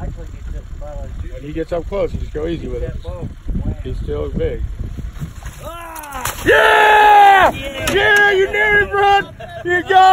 actually he's just about as When he gets up close, you just go easy with it. He's still big. Ah! Yeah! Yeah! You did it, bro! You got it!